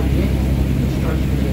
ように。